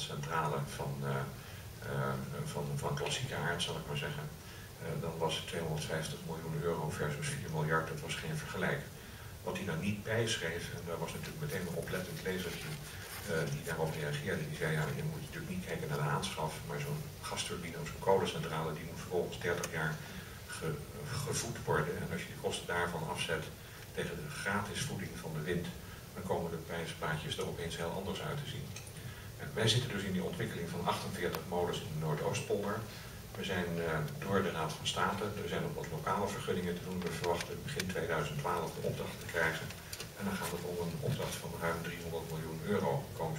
centrale van, eh, eh, van, van klassieke aard, zal ik maar zeggen. dan was 250 miljoen euro versus 4 miljard, dat was geen vergelijk. Wat hij daar niet bijschreef, en daar was natuurlijk meteen een oplettend lezertje die daarop reageerde, die zei ja, je moet natuurlijk niet kijken naar de aanschaf, maar zo'n gasturbine of zo'n kolencentrale, die moet vervolgens 30 jaar gevoed worden. En als je de kosten daarvan afzet tegen de gratis voeding van de wind, dan komen de prijsplaatjes er opeens heel anders uit te zien. Wij zitten dus in die ontwikkeling van 48 molens in de Noordoostpolder. We zijn uh, door de Raad van State, er zijn ook wat lokale vergunningen te doen. We verwachten begin 2012 de opdracht te krijgen. En dan gaat het om een opdracht van ruim 300 miljoen euro. Komen